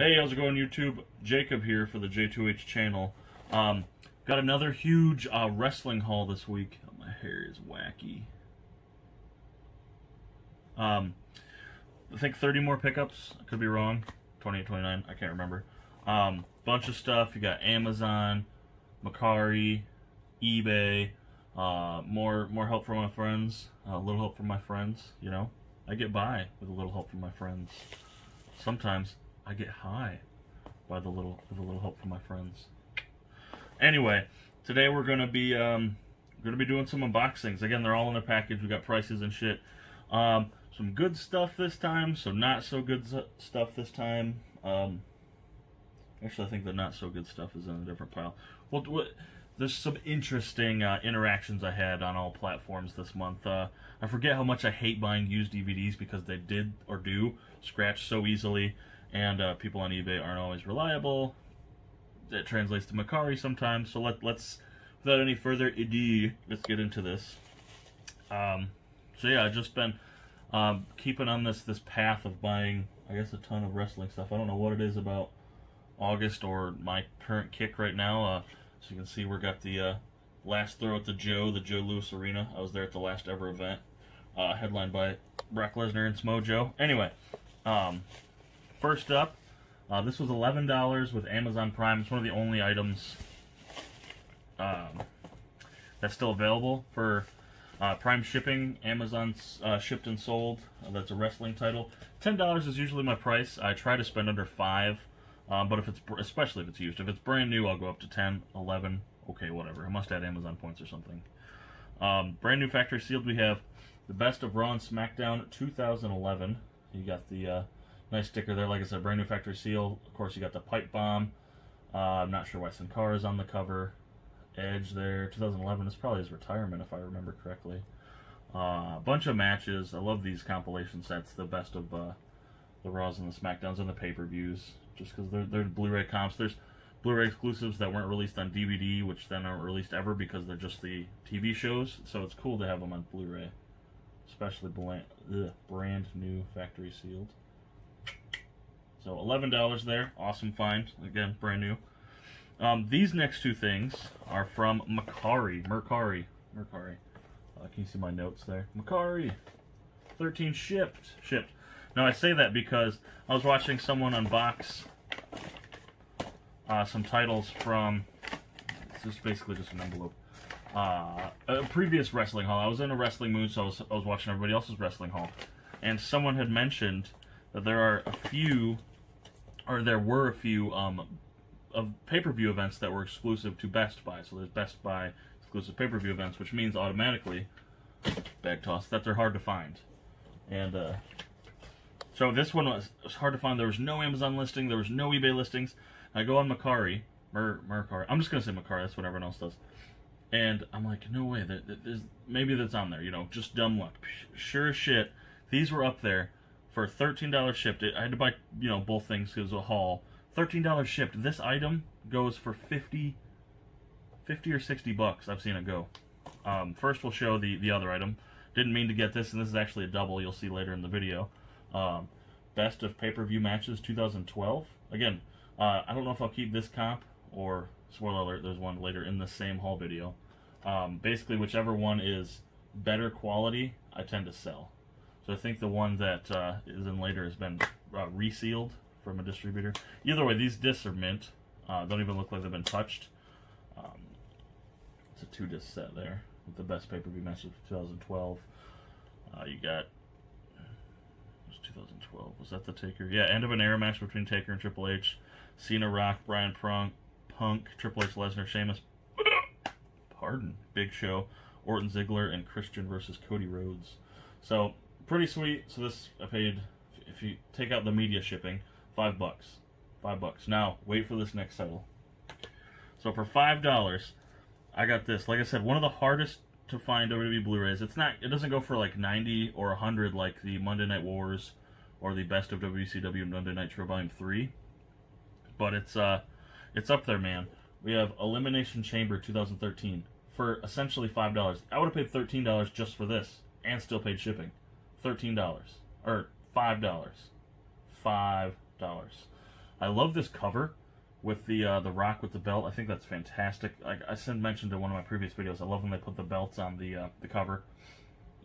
Hey, how's it going, YouTube? Jacob here for the J2H channel. Um, got another huge uh, wrestling haul this week. Oh, my hair is wacky. Um, I think 30 more pickups. I could be wrong. 28, 29. I can't remember. Um, bunch of stuff. You got Amazon, Mercari, eBay. Uh, more more help from my friends. A little help from my friends. You know, I get by with a little help from my friends. Sometimes I get high by the little with a little help from my friends. Anyway, today we're gonna be um, gonna be doing some unboxings. Again, they're all in the package. We got prices and shit. Um, some good stuff this time. Some not so good stuff this time. Um, actually, I think the not so good stuff is in a different pile. Well, there's some interesting uh, interactions I had on all platforms this month. Uh, I forget how much I hate buying used DVDs because they did or do scratch so easily and uh, people on eBay aren't always reliable. It translates to Mercari sometimes. So let let's without any further ado, let's get into this. Um, so yeah, I've just been um, keeping on this this path of buying, I guess, a ton of wrestling stuff. I don't know what it is about August or my current kick right now. Uh, so you can see we got the uh, last throw at the Joe, the Joe Louis Arena. I was there at the last ever event, uh, headlined by Brock Lesnar and Samoa Joe. Anyway, um, First up, uh, this was $11 with Amazon Prime. It's one of the only items um, that's still available for uh, Prime shipping. Amazon's uh, shipped and sold. Uh, that's a wrestling title. $10 is usually my price. I try to spend under 5 um, but if it's especially if it's used, if it's brand new, I'll go up to 10, 11, okay, whatever. I must add Amazon points or something. Um, brand new factory sealed, we have the best of Raw and SmackDown 2011. You got the uh, Nice sticker there. Like I said, brand new factory seal. Of course, you got the pipe bomb. Uh, I'm not sure why Sin Cara is on the cover. Edge there. 2011 is probably his retirement, if I remember correctly. A uh, bunch of matches. I love these compilation sets. The best of uh, the Raws and the SmackDowns and the pay-per-views. Just because they're, they're Blu-ray comps. There's Blu-ray exclusives that weren't released on DVD, which then aren't released ever because they're just the TV shows. So it's cool to have them on Blu-ray. Especially brand, ugh, brand new factory sealed. So $11 there. Awesome find. Again, brand new. Um, these next two things are from Mercari. Mercari. Mercari. Uh, can you see my notes there? Mercari. 13 shipped. Shipped. Now, I say that because I was watching someone unbox uh, some titles from... This is basically just an envelope. Uh, a previous wrestling haul. I was in a wrestling mood, so I was, I was watching everybody else's wrestling haul. And someone had mentioned that there are a few or there were a few um, of pay-per-view events that were exclusive to Best Buy. So there's Best Buy exclusive pay-per-view events, which means automatically, bag toss, that they're hard to find. And uh, so this one was, was, hard to find. There was no Amazon listing. There was no eBay listings. I go on Mercari, Mer, Mercari. I'm just gonna say Mercari. That's what everyone else does. And I'm like, no way. That there's maybe that's on there. You know, just dumb luck. Sure as shit, these were up there for $13 shipped. I had to buy, you know, both things because it was a haul. $13 shipped. This item goes for 50 50 or 60 bucks. I've seen it go. Um, first we'll show the, the other item. Didn't mean to get this, and this is actually a double. You'll see later in the video. Um, best of pay-per-view matches 2012. Again, uh, I don't know if I'll keep this comp or, spoiler alert, there's one later in the same haul video. Um, basically, whichever one is better quality, I tend to sell. So I think the one that uh, is in later has been uh, resealed from a distributor. Either way, these discs are mint. Uh, don't even look like they've been touched. Um, it's a two disc set there with the best pay per view matches of 2012. Uh, you got. Was 2012? Was that the Taker? Yeah, end of an era match between Taker and Triple H. Cena, Rock, Bryan Punk, Punk, Triple H, Lesnar, Sheamus. Pardon. Big Show, Orton Ziggler, and Christian versus Cody Rhodes. So pretty sweet. So this I paid, if you take out the media shipping, five bucks. Five bucks. Now wait for this next title. So for five dollars, I got this. Like I said, one of the hardest to find WWE Blu-rays. It's not. It doesn't go for like ninety or hundred like the Monday Night Wars or the Best of WCW Monday Nitro Volume Three. But it's uh, it's up there, man. We have Elimination Chamber 2013 for essentially five dollars. I would have paid thirteen dollars just for this and still paid shipping. $13 or $5. $5. I love this cover with the uh, the rock with the belt. I think that's fantastic. Like I said, mentioned in one of my previous videos, I love when they put the belts on the uh, the cover.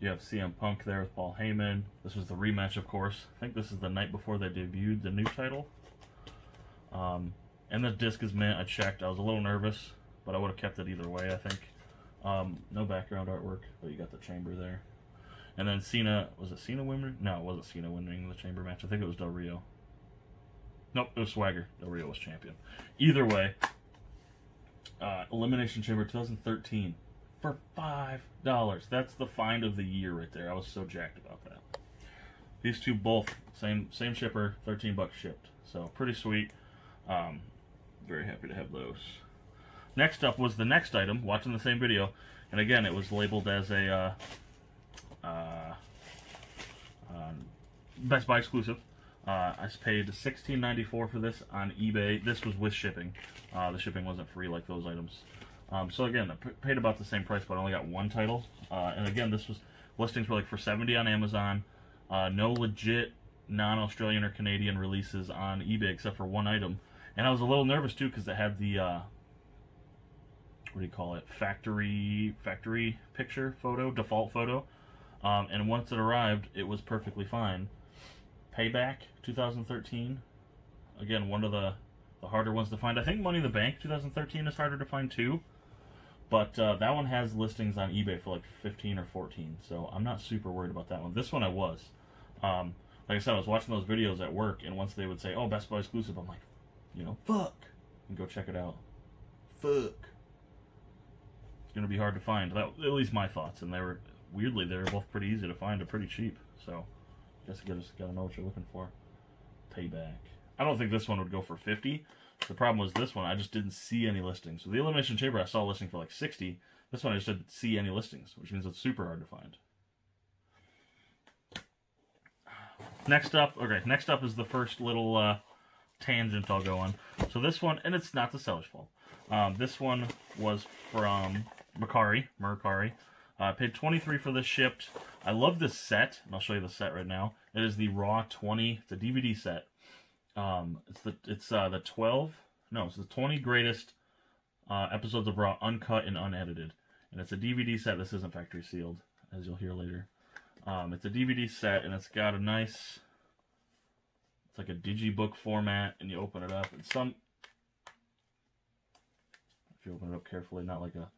You have CM Punk there with Paul Heyman. This was the rematch, of course. I think this is the night before they debuted the new title. Um, and the disc is mint. I checked. I was a little nervous, but I would have kept it either way, I think. Um, no background artwork, but you got the chamber there. And then Cena, was it Cena winning? No, it wasn't Cena winning the chamber match. I think it was Del Rio. Nope, it was Swagger. Del Rio was champion. Either way, uh, Elimination Chamber 2013 for five dollars. That's the find of the year right there. I was so jacked about that. These two both same same shipper, 13 bucks shipped. So pretty sweet. Um, very happy to have those. Next up was the next item, watching the same video, and again it was labeled as a uh, uh, uh, Best Buy exclusive. Uh, I paid $16.94 for this on eBay. This was with shipping. Uh, the shipping wasn't free like those items. Um, so again, I paid about the same price, but I only got one title. Uh, and again, this was listings were like for 70 on Amazon. Uh, no legit non-Australian or Canadian releases on eBay except for one item. And I was a little nervous too because it had the uh, what do you call it? Factory factory picture photo, default photo. Um, and once it arrived, it was perfectly fine. Payback 2013. Again, one of the, the harder ones to find. I think Money in the Bank 2013 is harder to find too. But uh, that one has listings on eBay for like 15 or 14. So I'm not super worried about that one. This one I was. Um, like I said, I was watching those videos at work, and once they would say, oh, Best Buy exclusive, I'm like, you know, fuck. And go check it out. Fuck. It's going to be hard to find. That, at least my thoughts. And they were, weirdly, they're both pretty easy to find and pretty cheap. So. I Guess you just gotta know what you're looking for. Payback. I don't think this one would go for 50. The problem was this one, I just didn't see any listings. So the Elimination Chamber, I saw a listing for like 60. This one, I just didn't see any listings, which means it's super hard to find. Next up, okay, next up is the first little uh, tangent I'll go on. So this one, and it's not the seller's fault. Um, this one was from Mercari, Mercari. I uh, paid 23 for this shipped. I love this set, and I'll show you the set right now. It is the Raw 20. It's a DVD set. Um, it's the it's uh, the 12. No, it's the 20 greatest uh, episodes of Raw, uncut and unedited. And it's a DVD set. This isn't factory sealed, as you'll hear later. Um, it's a DVD set, and it's got a nice. It's like a digibook format, and you open it up, and some. If you open it up carefully, not like a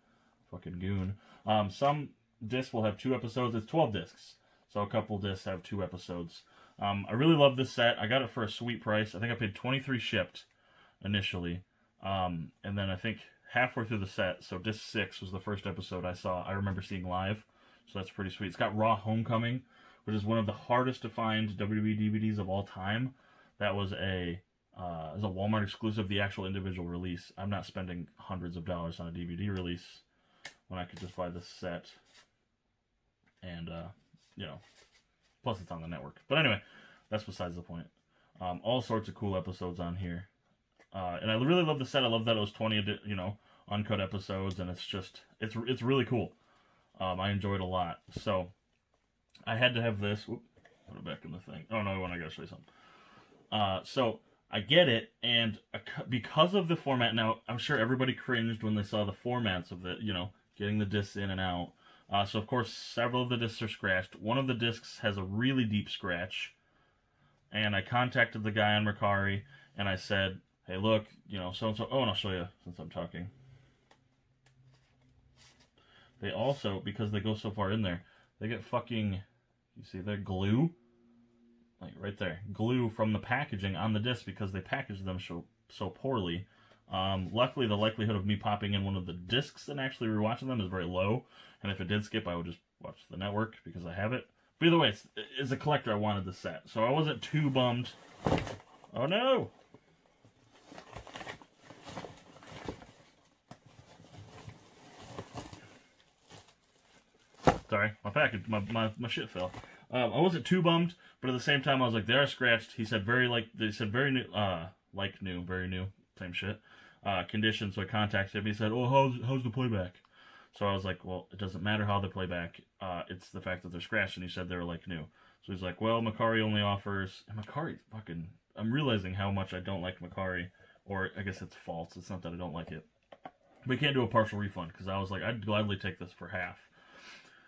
fucking goon. Um, some discs will have two episodes. It's 12 discs. So a couple discs have two episodes. Um, I really love this set. I got it for a sweet price. I think I paid 23 shipped initially. Um, and then I think halfway through the set, so disc 6 was the first episode I saw. I remember seeing live. So that's pretty sweet. It's got Raw Homecoming, which is one of the hardest to find WWE DVDs of all time. That was a uh, a Walmart exclusive, the actual individual release. I'm not spending hundreds of dollars on a DVD release when I could just buy this set. And, uh, you know, plus it's on the network. But anyway, that's besides the point. Um, all sorts of cool episodes on here. Uh, and I really love the set. I love that it was 20, you know, uncut episodes, and it's just, it's it's really cool. Um, I enjoyed a lot. So, I had to have this. Whoop, put it back in the thing. Oh, no, I want to go show you something. Uh, so, I get it, and because of the format, now, I'm sure everybody cringed when they saw the formats of it, you know, getting the discs in and out. Uh, so, of course, several of the discs are scratched. One of the discs has a really deep scratch. And I contacted the guy on Mercari, and I said, hey, look, you know, so-and-so. Oh, and I'll show you since I'm talking. They also, because they go so far in there, they get fucking, you see that glue? Like right there. Glue from the packaging on the disc because they packaged them so, so poorly um, luckily, the likelihood of me popping in one of the discs and actually rewatching them is very low. And if it did skip, I would just watch the network because I have it. But either way, it's, a collector, I wanted the set. So I wasn't too bummed. Oh no! Sorry, my package, my, my, my shit fell. Um, I wasn't too bummed, but at the same time, I was like, they are scratched. He said very like, they said very new, uh, like new, very new, same shit uh, condition. So I contacted him. He said, "Oh, how's how's the playback?" So I was like, "Well, it doesn't matter how they playback. Uh, it's the fact that they're scratched." And he said they're like new. So he's like, "Well, Mercari only offers and Mercari fucking I'm realizing how much I don't like Macari, or I guess it's false. It's not that I don't like it. We can't do a partial refund because I was like, I'd gladly take this for half.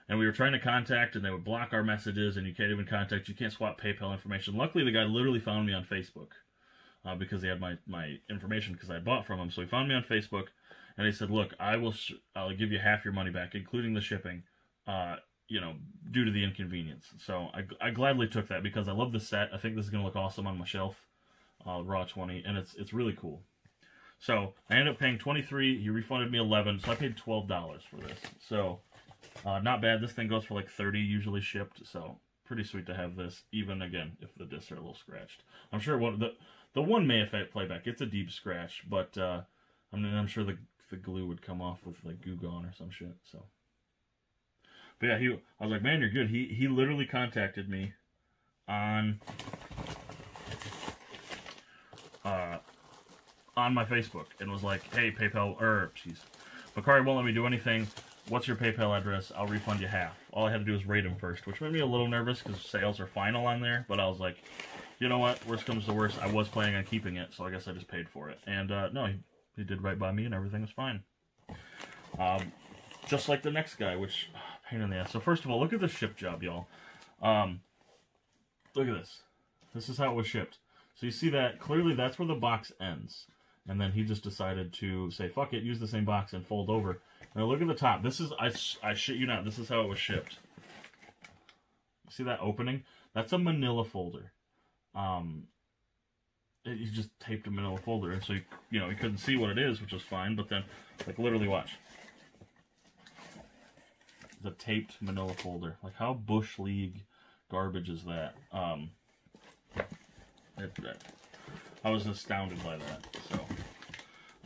And we were trying to contact, and they would block our messages, and you can't even contact. You can't swap PayPal information. Luckily, the guy literally found me on Facebook uh, because he had my my information because I bought from him. So he found me on Facebook, and he said, "Look, I will. I'll give you half your money back, including the shipping." Uh, you know, due to the inconvenience. So I, I gladly took that because I love the set. I think this is gonna look awesome on my shelf, uh, Raw 20, and it's it's really cool. So I ended up paying 23. He refunded me 11, so I paid 12 dollars for this. So uh, not bad. This thing goes for like 30 usually shipped, so pretty sweet to have this. Even again, if the discs are a little scratched, I'm sure one the the one may affect playback. It's a deep scratch, but uh, I mean I'm sure the the glue would come off with like Goo Gone or some shit. So. But yeah, he I was like, man, you're good. He he literally contacted me on uh on my Facebook and was like, hey, PayPal or jeez, Macari won't let me do anything. What's your PayPal address? I'll refund you half. All I had to do was rate him first, which made me a little nervous because sales are final on there. But I was like, you know what? Worst comes to worst, I was planning on keeping it, so I guess I just paid for it. And uh, no, he, he did right by me, and everything was fine. Um, just like the next guy, which pain in the ass. So first of all, look at the ship job, y'all. Um, look at this. This is how it was shipped. So you see that clearly that's where the box ends. And then he just decided to say, fuck it, use the same box and fold over. Now look at the top. This is, I, I shit you not, this is how it was shipped. See that opening? That's a manila folder. Um, he just taped a manila folder. And so, you, you know, he couldn't see what it is, which was fine. But then, like, literally watch the taped manila folder. Like how Bush League garbage is that? Um, it, it, I was astounded by that. So,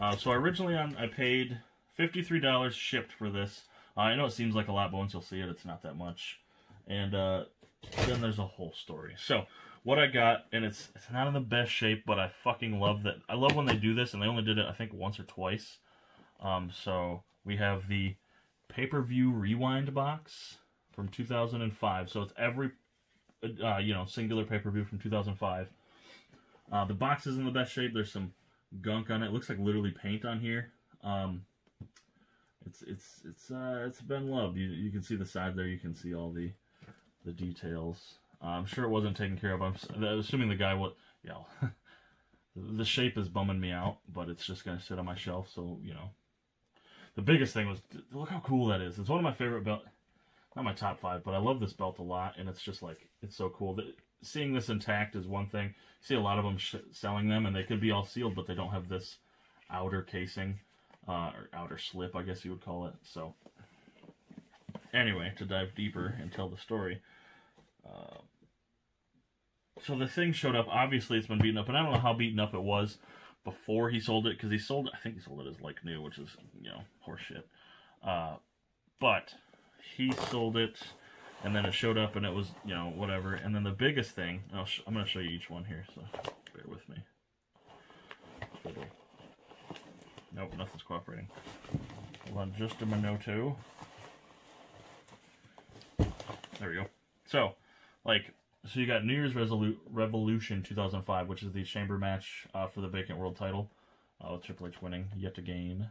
uh, so originally I paid fifty-three dollars shipped for this. Uh, I know it seems like a lot, but once you'll see it, it's not that much. And uh, then there's a whole story. So what I got, and it's it's not in the best shape, but I fucking love that. I love when they do this, and they only did it I think once or twice. Um, so we have the pay-per-view rewind box from 2005. So it's every, uh, you know, singular pay-per-view from 2005. Uh, the box is in the best shape. There's some gunk on it. it looks like literally paint on here. Um, it's it's it's uh, it's been loved. You you can see the side there. You can see all the the details. Uh, I'm sure it wasn't taken care of. I'm assuming the guy what yeah. the shape is bumming me out, but it's just gonna sit on my shelf. So you know, the biggest thing was look how cool that is. It's one of my favorite belt, not my top five, but I love this belt a lot, and it's just like it's so cool. That seeing this intact is one thing. You see a lot of them selling them, and they could be all sealed, but they don't have this outer casing uh, or outer slip, I guess you would call it. So anyway, to dive deeper and tell the story. Uh, so the thing showed up. Obviously, it's been beaten up, and I don't know how beaten up it was before he sold it because he sold it I think he sold it as like new, which is you know horseshit. Uh, but he sold it, and then it showed up, and it was you know whatever. And then the biggest thing, i am going to show you each one here, so bear with me. Nope, nothing's cooperating. Hold on just a minuto. There we go. So, like, so you got New Year's Resolu- Revolution 2005, which is the chamber match uh, for the vacant world title, uh, with Triple H winning yet again.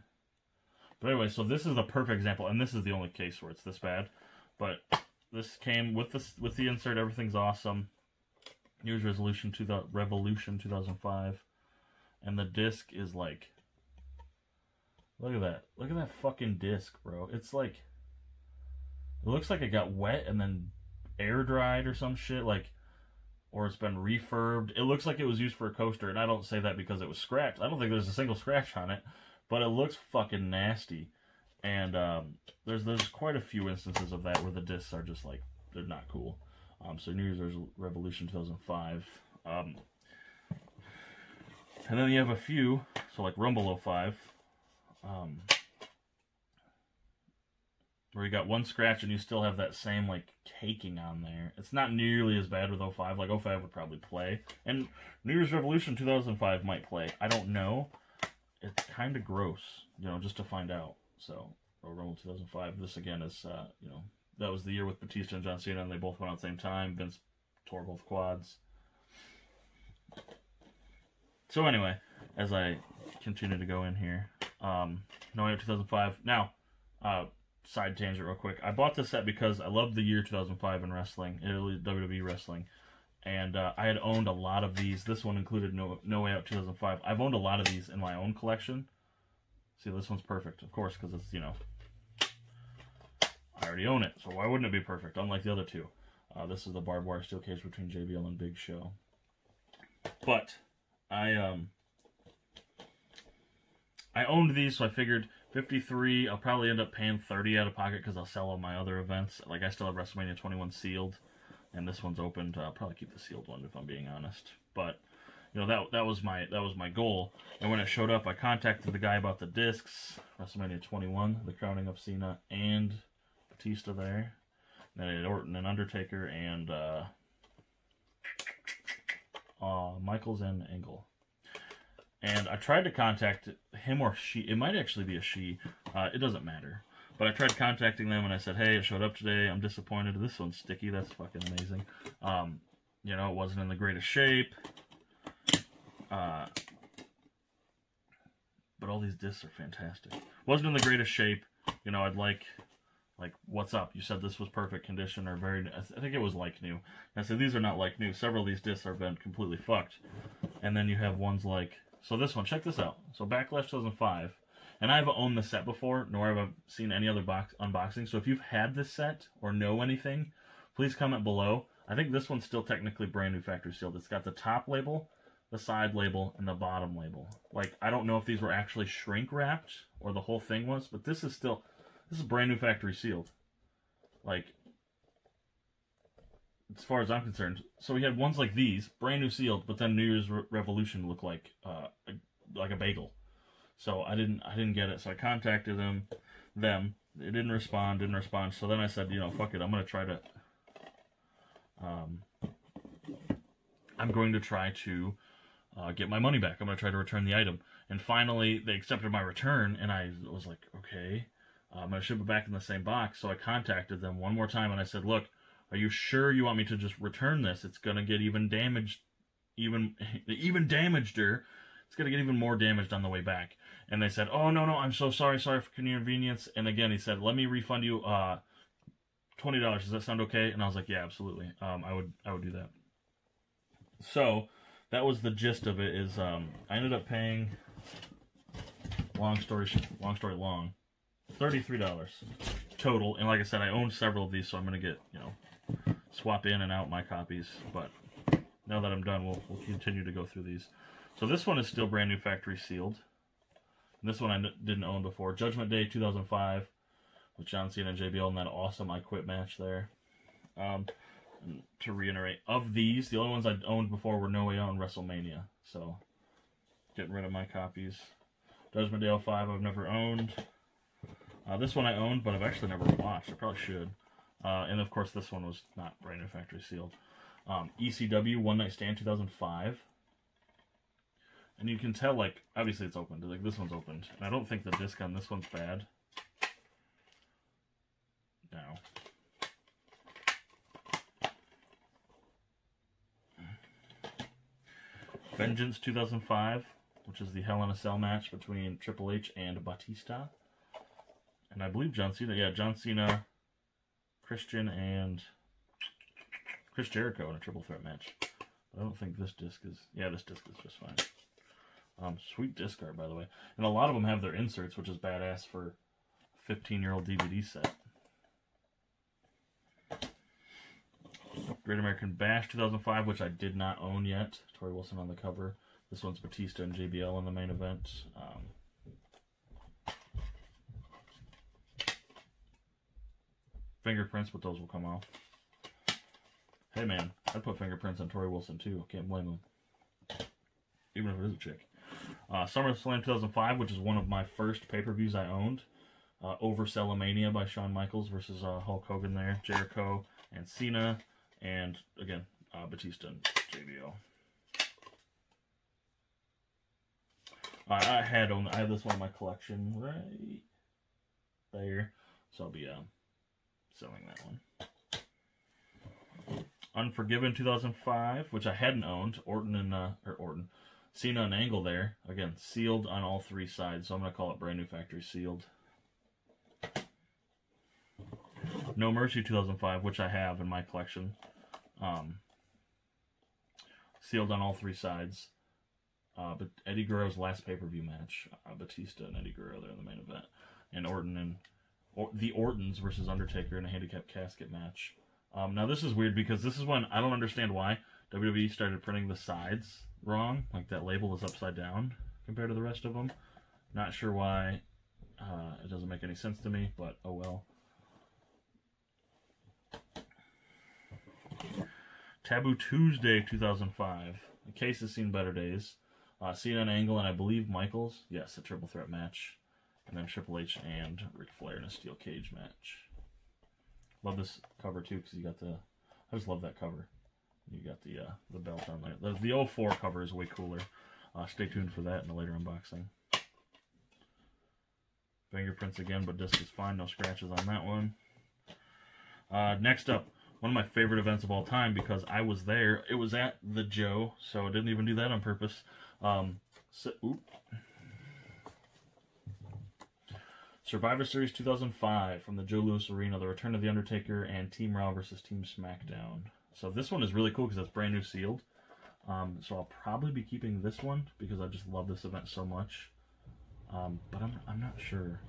But anyway, so this is the perfect example, and this is the only case where it's this bad. But this came with the with the insert. Everything's awesome. New Year's Resolution to the Revolution 2005, and the disc is like, look at that, look at that fucking disc, bro. It's like, it looks like it got wet and then air dried or some shit like or it's been refurbed. It looks like it was used for a coaster, and I don't say that because it was scratched. I don't think there's a single scratch on it, but it looks fucking nasty. And um, there's there's quite a few instances of that where the discs are just like they're not cool. Um, so New Year's Revolution 2005. Um, and then you have a few, so like Rumble 05. Um, where you got one scratch and you still have that same like caking on there. It's not nearly as bad with 05. Like 05 would probably play. And New Year's Revolution 2005 might play. I don't know. It's kind of gross, you know, just to find out. So, Royal Rumble 2005. This again is, uh, you know, that was the year with Batista and John Cena, and they both went out at the same time. Vince tore both quads. So anyway, as I continue to go in here, um, No Way Out 2005. Now, uh, side tangent real quick. I bought this set because I loved the year 2005 in wrestling, WWE wrestling. And uh, I had owned a lot of these. This one included No, no Way Out 2005. I've owned a lot of these in my own collection. See, this one's perfect, of course, because it's, you know, I already own it. So why wouldn't it be perfect, unlike the other two? Uh, this is the barbed wire steel cage between JBL and Big Show. But I um I owned these, so I figured 53. I'll probably end up paying 30 out of pocket because I'll sell all my other events. Like I still have WrestleMania 21 sealed, and this one's opened. I'll probably keep the sealed one if I'm being honest. But you know that that was my that was my goal. And when it showed up, I contacted the guy about the discs. WrestleMania 21, the crowning of Cena and Batista there. Then I had Orton and Undertaker and uh, uh, Michaels and Angle. And I tried to contact him or she. It might actually be a she. Uh, it doesn't matter. But I tried contacting them and I said, hey, it showed up today. I'm disappointed. This one's sticky. That's fucking amazing. Um, you know, it wasn't in the greatest shape. Uh, but all these discs are fantastic. Wasn't in the greatest shape. You know, I'd like, like, what's up? You said this was perfect condition or very, I think it was like new. And I said, these are not like new. Several of these discs have been completely fucked. And then you have ones like, so this one, check this out. So Backlash 2005. And I've owned the set before, nor have I seen any other box unboxing. So if you've had this set or know anything, please comment below. I think this one's still technically brand new factory sealed. It's got the top label, the side label, and the bottom label. Like, I don't know if these were actually shrink wrapped or the whole thing was, but this is still, this is brand new factory sealed. Like, as far as I'm concerned. So we had ones like these, brand new sealed, but then New Year's Re- Revolution looked like uh, a, like a bagel. So I didn't I didn't get it. So I contacted them, them. They didn't respond, didn't respond. So then I said, you know, fuck it, I'm gonna try to. Um, I'm going to try to uh, get my money back. I'm gonna try to return the item. And finally, they accepted my return, and I was like, okay, I'm gonna ship it back in the same box. So I contacted them one more time, and I said, look are you sure you want me to just return this? It's gonna get even damaged, even even damageder. It's gonna get even more damaged on the way back. And they said, "Oh no, no, I'm so sorry, sorry for inconvenience." And again, he said, "Let me refund you uh, twenty dollars. Does that sound okay?" And I was like, "Yeah, absolutely. Um, I would, I would do that." So that was the gist of it. Is um, I ended up paying. Long story, long story long, thirty-three dollars total. And like I said, I own several of these, so I'm gonna get you know swap in and out my copies. But now that I'm done, we'll, we'll continue to go through these. So this one is still brand new factory sealed. And this one I didn't own before. Judgment Day 2005 with John Cena and JBL in that awesome I Quit match there. Um, to reiterate, of these, the only ones I owned before were No Way Out and WrestleMania. So, getting rid of my copies. Judgment Day 05 I've never owned. Uh, this one I owned, but I've actually never watched. I probably should. Uh, and of course, this one was not brand new factory sealed. Um, ECW One Night Stand 2005. And you can tell, like, obviously it's opened. Like, this one's opened. And I don't think the disc on this one's bad. No. Vengeance 2005, which is the Hell in a Cell match between Triple H and Batista. And I believe John Cena, yeah, John Cena, Christian and Chris Jericho in a triple threat match. But I don't think this disc is. Yeah, this disc is just fine. Um, sweet disc art, by the way. And a lot of them have their inserts, which is badass for a 15 year old DVD set. Great American Bash 2005, which I did not own yet. Torrie Wilson on the cover. This one's Batista and JBL in the main event. Um, fingerprints, but those will come off. Hey man, I'd put fingerprints on Torrie Wilson too. Can't blame him. Even if it is a chick. Uh, SummerSlam 2005, which is one of my first pay-per-views I owned. Uh, Over Cellamania by Shawn Michaels versus uh, Hulk Hogan there. Jericho and Cena. And, again, uh, Batista and JBL. I had on I have this one in my collection right there. So I'll be uh, selling that one. Unforgiven 2005, which I hadn't owned. Orton and uh, or Orton, Cena and Angle there. Again, sealed on all three sides, so I'm going to call it brand new factory sealed. No Mercy 2005, which I have in my collection. Um, sealed on all three sides. Uh, but Eddie Guerrero's last pay per view match, uh, Batista and Eddie Guerrero there in the main event, and Orton and or, the Ortons versus Undertaker in a handicap casket match. Um, now this is weird because this is when I don't understand why WWE started printing the sides wrong, like that label is upside down compared to the rest of them. Not sure why. Uh, it doesn't make any sense to me, but oh well. Taboo Tuesday 2005. The case has seen better days. Uh, Cena and Angle, and I believe Michaels. Yes, a triple threat match. And then Triple H and Ric Flair in a steel cage match. Love this cover too because you got the. I just love that cover. You got the uh, the belt on there. The, the 04 cover is way cooler. Uh, stay tuned for that in a later unboxing. Fingerprints again, but disc is fine. No scratches on that one. Uh, next up, one of my favorite events of all time because I was there. It was at the Joe, so I didn't even do that on purpose. Um, so, Survivor Series 2005 from the Joe Louis Arena, The Return of the Undertaker and Team Raw versus Team SmackDown. So this one is really cool because it's brand new sealed. Um, so I'll probably be keeping this one because I just love this event so much. Um, but I'm, I'm not sure.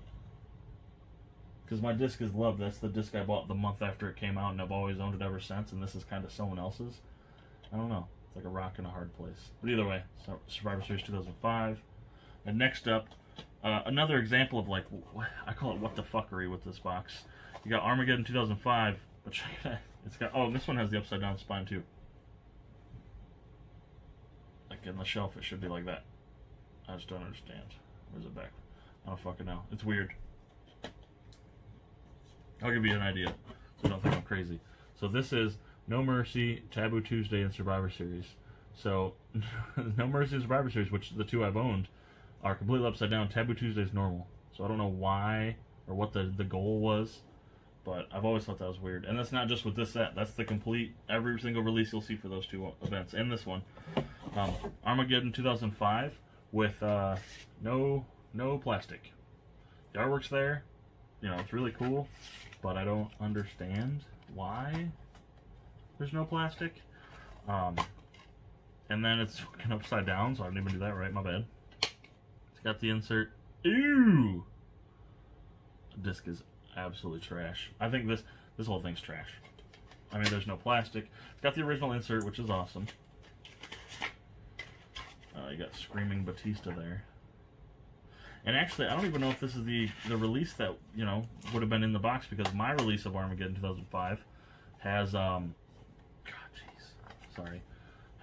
Because my disc is Love. That's the disc I bought the month after it came out and I've always owned it ever since. And this is kind of someone else's. I don't know. It's like a rock in a hard place. But either way, so Survivor Series 2005. And next up, uh, another example of like, I call it what the fuckery with this box. You got Armageddon 2005, which it's got, oh, this one has the upside down spine too. Like in the shelf, it should be like that. I just don't understand. Where's it back? I don't fucking know. It's weird. I'll give you an idea, so don't think I'm crazy. So this is No Mercy, Taboo Tuesday, and Survivor Series. So No Mercy and Survivor Series, which the two I've owned, are completely upside down. Taboo Tuesday is normal. So I don't know why or what the, the goal was, but I've always thought that was weird. And that's not just with this set. That's the complete, every single release you'll see for those two events. And this one. Um, Armageddon 2005 with uh, no no plastic. The artwork's there. You know, it's really cool, but I don't understand why there's no plastic. Um, and then it's fucking upside down, so I didn't even do that right. My bad. Got the insert. Ew! Disc is absolutely trash. I think this this whole thing's trash. I mean, there's no plastic. Got the original insert, which is awesome. Uh, you got Screaming Batista there. And actually, I don't even know if this is the, the release that, you know, would have been in the box because my release of Armageddon 2005 has, um, God, jeez, sorry,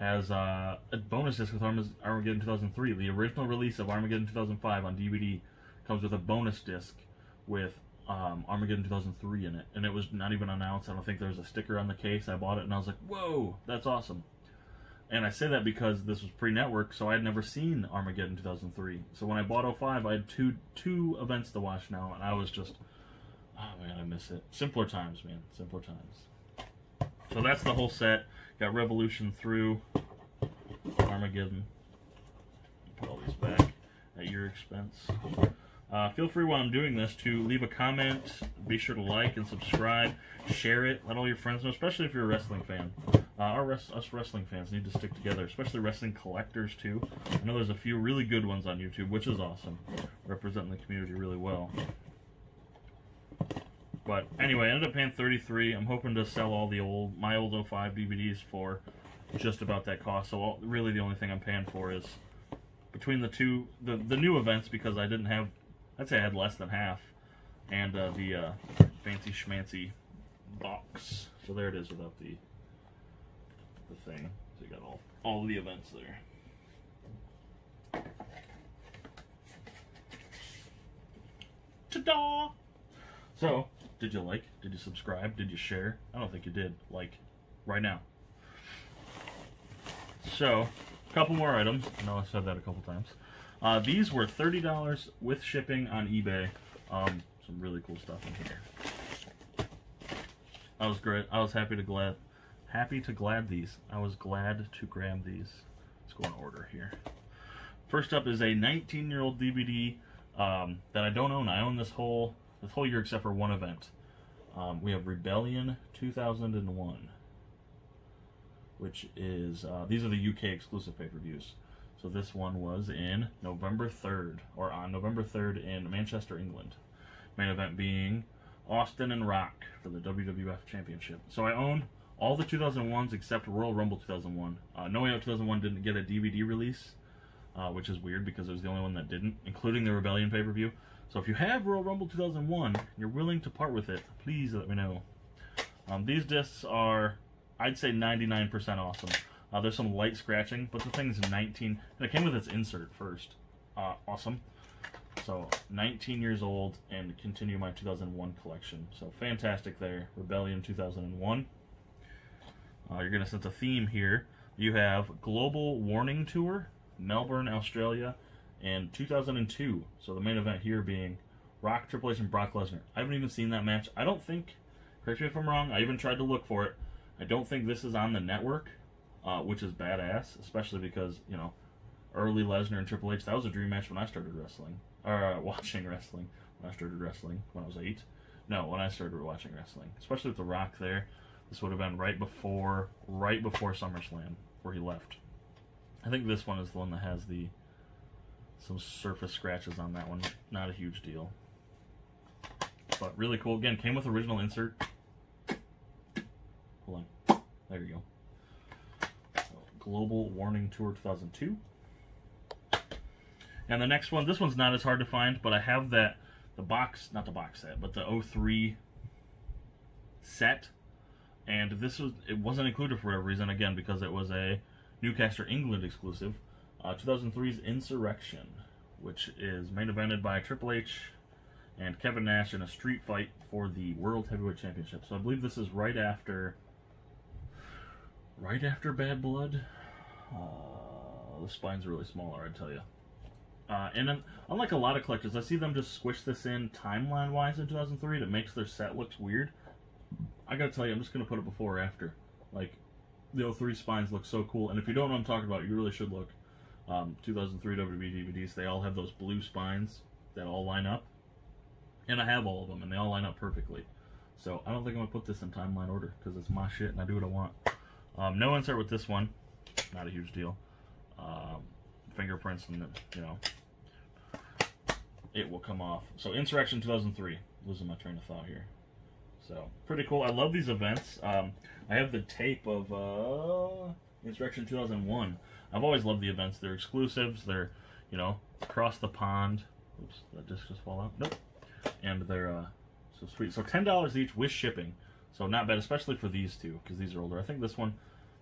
has uh, a bonus disc with Armageddon 2003. The original release of Armageddon 2005 on DVD comes with a bonus disc with um, Armageddon 2003 in it, and it was not even announced. I don't think there was a sticker on the case. I bought it and I was like, "Whoa, that's awesome!" And I say that because this was pre-network, so I had never seen Armageddon 2003. So when I bought 05, I had two two events to watch now, and I was just, oh man, I miss it. Simpler times, man, simpler times. So that's the whole set. Got Revolution through Armageddon. Put all these back at your expense. Uh, feel free while I'm doing this to leave a comment. Be sure to like and subscribe. Share it. Let all your friends know, especially if you're a wrestling fan. Uh, our res us wrestling fans need to stick together, especially wrestling collectors too. I know there's a few really good ones on YouTube, which is awesome. Representing the community really well. But anyway, I ended up paying 33 I'm hoping to sell all the old my old 05 DVDs for just about that cost. So all, really the only thing I'm paying for is between the two, the, the new events, because I didn't have, I'd say I had less than half, and uh, the uh, fancy schmancy box. So there it is without the the thing. So you got all, all the events there. Ta-da! So, did you like? Did you subscribe? Did you share? I don't think you did. Like, right now. So, a couple more items. I know I said that a couple times. Uh, these were $30 with shipping on eBay. Um, some really cool stuff in here. I was great. I was happy to glad, happy to glad these. I was glad to grab these. Let's go in order here. First up is a 19-year-old DVD um, that I don't own. I own this whole this whole year except for one event. Um, we have Rebellion 2001, which is uh, these are the UK exclusive pay-per-views. So this one was in November 3rd, or on November 3rd in Manchester, England. Main event being Austin and Rock for the WWF Championship. So I own all the 2001s except Royal Rumble 2001. Uh, No Way Out 2001 didn't get a DVD release, uh, which is weird because it was the only one that didn't, including the Rebellion pay-per-view. So if you have Royal Rumble 2001 and you're willing to part with it, please let me know. Um, these discs are, I'd say 99% awesome. Uh, there's some light scratching, but the thing's 19, and it came with its insert first. Uh, awesome. So 19 years old and continue my 2001 collection. So fantastic there. Rebellion 2001. Uh, you're going to sense a theme here. You have Global Warning Tour, Melbourne, Australia, and 2002. So the main event here being Rock, Triple H, and Brock Lesnar. I haven't even seen that match. I don't think, correct me if I'm wrong, I even tried to look for it. I don't think this is on the network, uh, which is badass, especially because, you know, early Lesnar and Triple H, that was a dream match when I started wrestling, or uh, watching wrestling, when I started wrestling, when I was eight. No, when I started watching wrestling, especially with The Rock there. This would have been right before, right before SummerSlam, where he left. I think this one is the one that has the some surface scratches on that one. Not a huge deal. But really cool. Again, came with original insert. Hold on. There you go. Global Warning Tour 2002. And the next one, this one's not as hard to find, but I have that, the box, not the box set, but the 03 set. And this was, it wasn't included for whatever reason, again, because it was a Newcastle, England exclusive. Uh, 2003's Insurrection, which is main evented by Triple H and Kevin Nash in a street fight for the World Heavyweight Championship. So I believe this is right after, right after Bad Blood. Uh, the spine's really smaller, I tell you. Uh, and unlike a lot of collectors, I see them just squish this in timeline-wise in 2003 that makes their set looks weird. I gotta tell you, I'm just gonna put it before or after. Like, the 03 spines look so cool, and if you don't know what I'm talking about, you really should look um, 2003 WWE DVDs, they all have those blue spines that all line up. And I have all of them, and they all line up perfectly. So I don't think I'm going to put this in timeline order, because it's my shit, and I do what I want. Um, no insert with this one. Not a huge deal. Um, fingerprints, and, you know, it will come off. So Insurrection 2003. Losing my train of thought here. So, pretty cool. I love these events. Um, I have the tape of uh, Insurrection 2001. I've always loved the events. They're exclusives. They're, you know, across the pond. Oops, that disc just fall out. Nope. And they're uh, so sweet. So ten dollars each with shipping. So not bad, especially for these two because these are older. I think this one,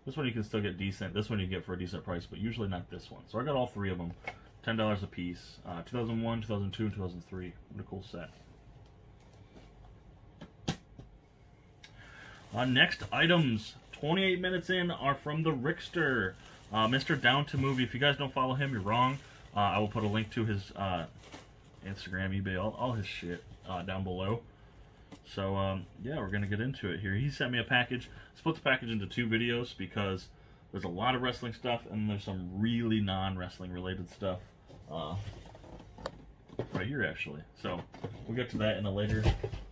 this one you can still get decent. This one you get for a decent price, but usually not this one. So I got all three of them, ten dollars a piece. Uh, 2001, 2002, and 2003. What a cool set. Uh, next items, 28 minutes in, are from the Rickster. Uh, Mr. Down to Movie. If you guys don't follow him, you're wrong. Uh, I will put a link to his uh, Instagram, eBay, all, all his shit uh, down below. So, um, yeah, we're going to get into it here. He sent me a package. Split the package into two videos because there's a lot of wrestling stuff and there's some really non-wrestling related stuff uh, right here, actually. So, we'll get to that in a later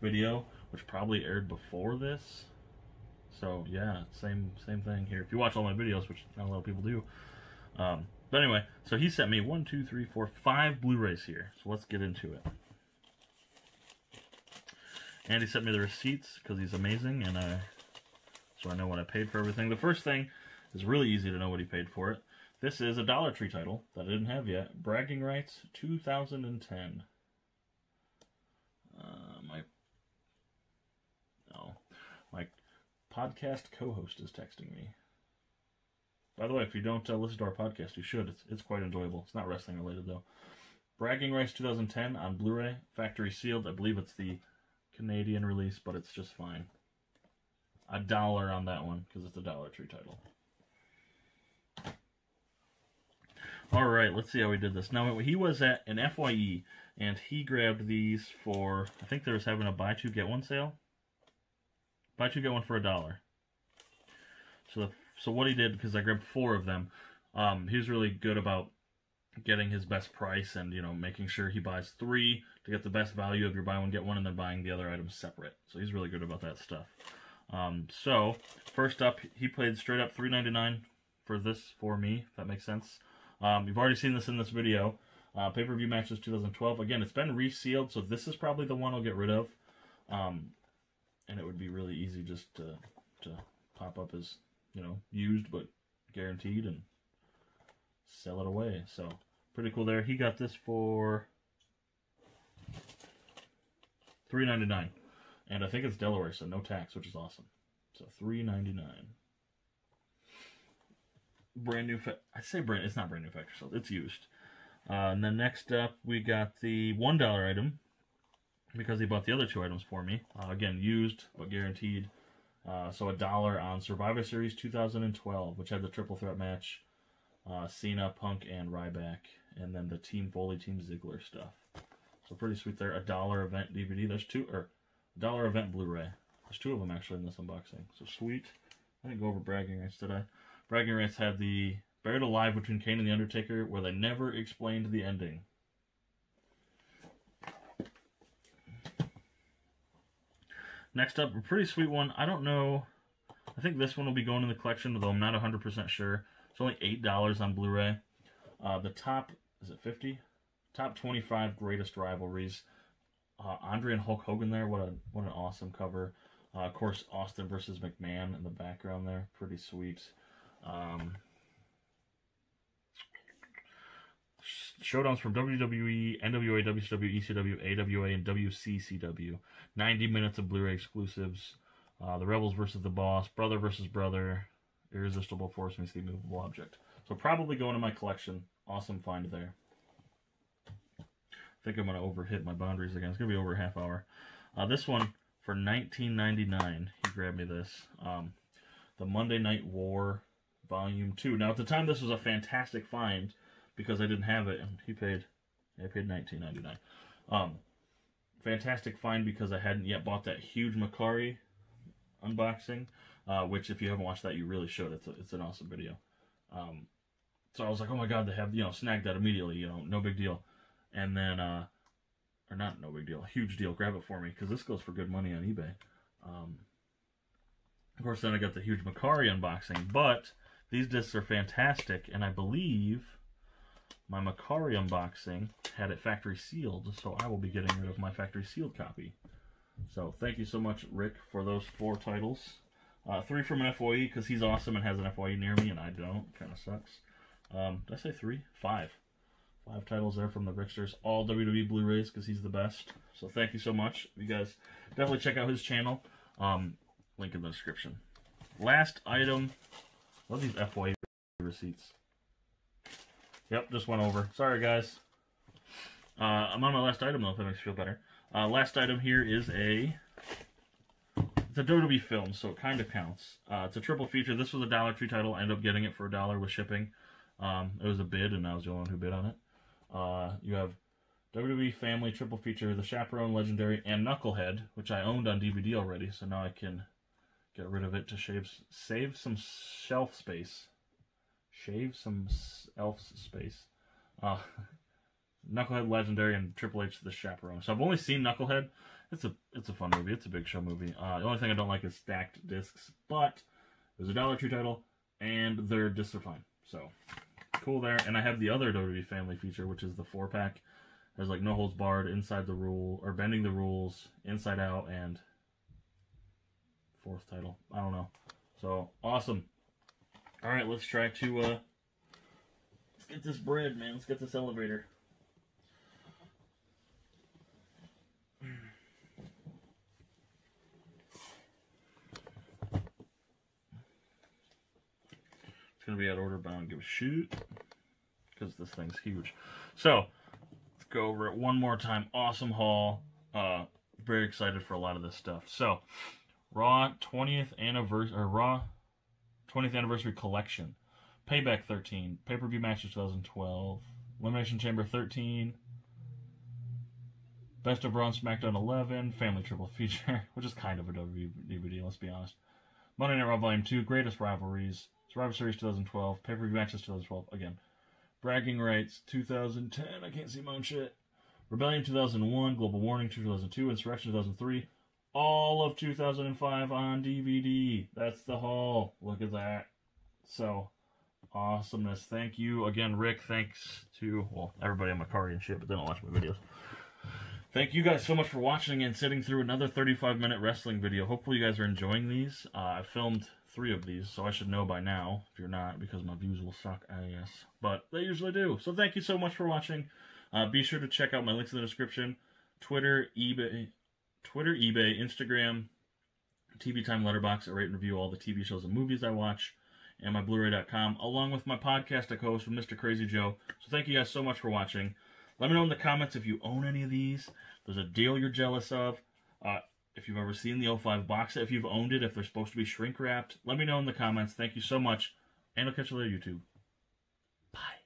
video, which probably aired before this. So yeah, same same thing here. If you watch all my videos, which not a lot of people do. Um, but anyway, so he sent me one, two, three, four, five Blu-rays here. So let's get into it. And he sent me the receipts because he's amazing, and I, so I know what I paid for everything. The first thing is really easy to know what he paid for it. This is a Dollar Tree title that I didn't have yet. Bragging Rights 2010. Uh, my no, my podcast co-host is texting me. By the way, if you don't uh, listen to our podcast, you should. It's, it's quite enjoyable. It's not wrestling related, though. Bragging Rights 2010 on Blu-ray, factory sealed. I believe it's the Canadian release, but it's just fine. A dollar on that one, because it's a Dollar Tree title. Alright, let's see how we did this. Now, he was at an FYE, and he grabbed these for, I think they was having a buy two, get one sale. Buy two, get one for a dollar. So, the, so what he did, because I grabbed four of them, um, he was really good about getting his best price and you know making sure he buys three to get the best value of your buy one get one and then buying the other items separate. So he's really good about that stuff. Um, so first up he played straight up 399 for this for me if that makes sense. Um, you've already seen this in this video. Uh, pay-per-view matches 2012 again it's been resealed so this is probably the one i'll get rid of. Um, be really easy just to, to pop up as you know used but guaranteed and sell it away so Pretty cool there. He got this for three ninety nine, and I think it's Delaware, so no tax, which is awesome. So three ninety nine. Brand new. I say brand. It's not brand new factory sold. It's used. Uh, and then next up, we got the one dollar item because he bought the other two items for me. Uh, again, used but guaranteed. Uh, so a dollar on Survivor Series 2012, which had the triple threat match uh, Cena, Punk, and Ryback, and then the Team Foley, Team Ziggler stuff. So pretty sweet there. A dollar event DVD. There's two, or a dollar event Blu-ray. There's two of them actually in this unboxing. So sweet. I didn't go over bragging rights, did I? Bragging rights had the Buried Alive between Kane and The Undertaker, where they never explained the ending. Next up, a pretty sweet one. I don't know. I think this one will be going in the collection, though I'm not 100% sure. It's only eight dollars on Blu-ray. Uh, the top is it fifty? Top twenty-five greatest rivalries. Uh, Andre and Hulk Hogan there. What a what an awesome cover. Uh, of course, Austin versus McMahon in the background there. Pretty sweet. Um, showdowns from WWE, NWA, WCW, ECW, AWA, and WCCW. 90 minutes of Blu-ray exclusives. Uh, the Rebels versus the Boss, Brother versus Brother, Irresistible Force meets the Immovable Object. So probably going to my collection. Awesome find there. I think I'm going to overhit my boundaries again. It's going to be over a half hour. Uh, this one, for 19.99, he grabbed me this. Um, the Monday Night War Volume 2. Now, at the time, this was a fantastic find because I didn't have it, and he paid, I paid 19.99. Um, fantastic find because I hadn't yet bought that huge Mercari unboxing uh, which if you haven't watched that, you really should. It's a, it's an awesome video. Um, so I was like, oh my god, they have you know snagged that immediately. You know, no big deal. And then, uh, or not no big deal, huge deal. Grab it for me because this goes for good money on eBay. Um, of course, then I got the huge Mercari unboxing, but these discs are fantastic, and I believe my Mercari unboxing had it factory sealed, so I will be getting rid of my factory sealed copy. So thank you so much, Rick, for those four titles. Uh, three from an FYE because he's awesome and has an FYE near me and I don't. Kind of sucks. Um, did I say three? Five. Five titles there from the Ricksters. All WWE Blu-rays because he's the best. So thank you so much. You guys definitely check out his channel. Um, link in the description. Last item. Love these FYE receipts. Yep, just went over. Sorry, guys. Uh, I'm on my last item, though, if that makes you feel better. Uh, last item here is a it's a WWE film, so it kind of counts. Uh, it's a triple feature. This was a Dollar Tree title. I ended up getting it for a dollar with shipping. Um, it was a bid, and I was the only one who bid on it. Uh, you have WWE Family Triple Feature, The Chaperone Legendary, and Knucklehead, which I owned on DVD already, so now I can get rid of it to shave, save some shelf space. Shave some elf space. Uh, Knucklehead Legendary and Triple H The Chaperone. So I've only seen Knucklehead. It's a it's a fun movie. It's a big show movie. Uh, the only thing I don't like is stacked discs, but there's a Dollar Tree title, and their discs are fine. So cool there. And I have the other WWE Family feature, which is the four pack. There's like no holds barred, inside the rule, or bending the rules, inside out, and fourth title. I don't know. So awesome. All right, let's try to uh, let's get this bread, man. Let's get this elevator. It's to be out order, don't give a shoot because this thing's huge. So, let's go over it one more time. Awesome haul. Uh, very excited for a lot of this stuff. So, Raw 20th anniversary, or Raw 20th anniversary collection. Payback 13, pay per view matches 2012, Elimination Chamber 13, Best of Raw SmackDown 11, Family Triple Feature, which is kind of a DVD, let's be honest. Monday Night Raw Volume 2, Greatest Rivalries, Survivor Series 2012, Pay Per View Matches 2012, again. Bragging Rights 2010. I can't see my own shit. Rebellion 2001, Global Warning 2002, Insurrection 2003, all of 2005 on DVD. That's the haul. Look at that. So, awesomeness. Thank you again, Rick. Thanks to, well, everybody on Mercari and shit, but they don't watch my videos. Thank you guys so much for watching and sitting through another 35 minute wrestling video. Hopefully, you guys are enjoying these. Uh, I filmed three of these, so I should know by now if you're not, because my views will suck ass. But they usually do. So, thank you so much for watching. Uh, be sure to check out my links in the description Twitter, eBay, Twitter, eBay, Instagram, TV Time Letterboxd. I rate and review all the TV shows and movies I watch, and my Blu-ray.com, along with my podcast I co-host with Mr. Crazy Joe. So thank you guys so much for watching. Let me know in the comments if you own any of these. There's a deal you're jealous of. Uh, if you've ever seen the 05 box if you've owned it, if they're supposed to be shrink wrapped, let me know in the comments. Thank you so much, and I'll catch you later, YouTube. Bye.